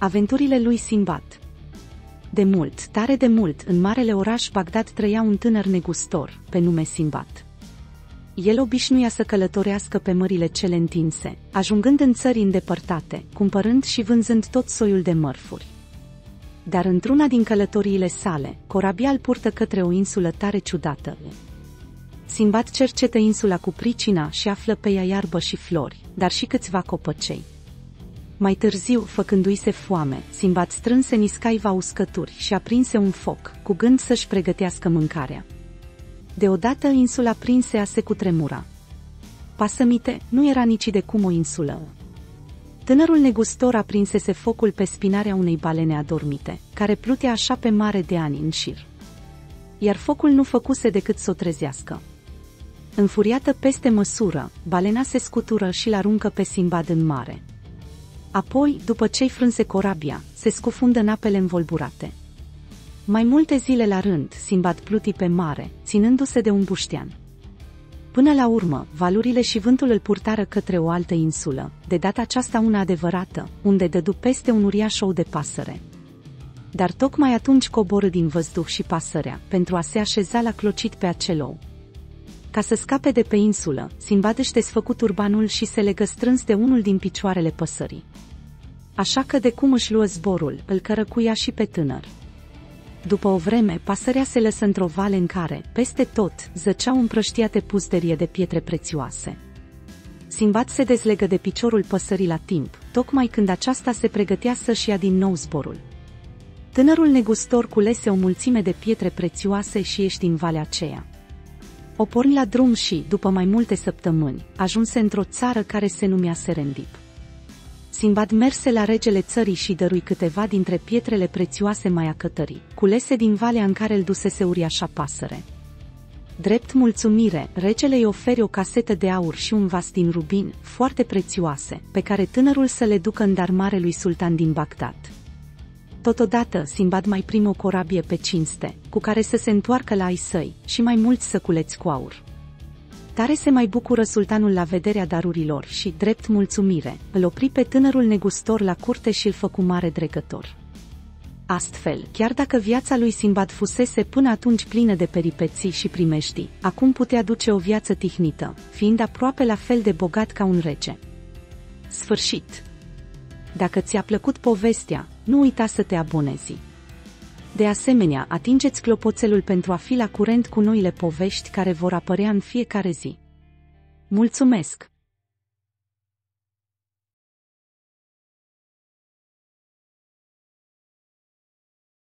Aventurile lui Simbad De mult, tare de mult, în marele oraș Bagdad trăia un tânăr negustor, pe nume Simbad. El obișnuia să călătorească pe mările cele întinse, ajungând în țări îndepărtate, cumpărând și vânzând tot soiul de mărfuri. Dar într-una din călătoriile sale, corabia îl purtă către o insulă tare ciudată. Simbad cercetă insula cu pricina și află pe ea iarbă și flori, dar și câțiva copăcei. Mai târziu, făcându-i se foame, Simbad strânse niscaiva uscături și aprinse un foc, cu gând să-și pregătească mâncarea. Deodată insula prinse a se cutremura. Pasămite, nu era nici de cum o insulă. Tânărul negustor aprinsese focul pe spinarea unei balene adormite, care plutea așa pe mare de ani în șir. Iar focul nu făcuse decât să o trezească. Înfuriată peste măsură, balena se scutură și l-aruncă pe Simbad în mare. Apoi, după ce-i frânse corabia, se scufundă în apele învolburate. Mai multe zile la rând, Simbad pluti pe mare, ținându-se de un buștean. Până la urmă, valurile și vântul îl purtară către o altă insulă, de data aceasta una adevărată, unde dădu peste un uriaș ou de pasăre. Dar tocmai atunci coborâ din văzduh și pasărea, pentru a se așeza la clocit pe acel ou. Ca să scape de pe insulă, Simbad își desfăcu turbanul și se legă strâns de unul din picioarele păsării. Așa că de cum își luă zborul, îl cărăcuia și pe tânăr. După o vreme, pasărea se lăsă într-o vale în care, peste tot, zăceau împrăștiate puzderie de pietre prețioase. Simbat se dezlegă de piciorul păsării la timp, tocmai când aceasta se pregătea să-și ia din nou zborul. Tânărul negustor culese o mulțime de pietre prețioase și ieși din valea aceea. O porni la drum și, după mai multe săptămâni, ajunse într-o țară care se numea Serendip. Simbad merse la regele țării și dărui câteva dintre pietrele prețioase mai acătării, culese din valea în care îl dusese uriașa pasăre. Drept mulțumire, regele îi oferi o casetă de aur și un vas din rubin, foarte prețioase, pe care tânărul să le ducă în dar marelui sultan din Bagdad. Totodată, Simbad mai primă o corabie pe cinste, cu care să se întoarcă la ai săi, și mai mulți săculeți cu aur. Tare se mai bucură sultanul la vederea darurilor și, drept mulțumire, îl opri pe tânărul negustor la curte și îl făcu mare dregător. Astfel, chiar dacă viața lui Simbad fusese până atunci plină de peripeții și primeștii, acum putea duce o viață tihnită, fiind aproape la fel de bogat ca un rege. Sfârșit! Dacă ți-a plăcut povestea, nu uita să te abonezi. De asemenea, atingeți clopoțelul pentru a fi la curent cu noile povești care vor apărea în fiecare zi. Mulțumesc!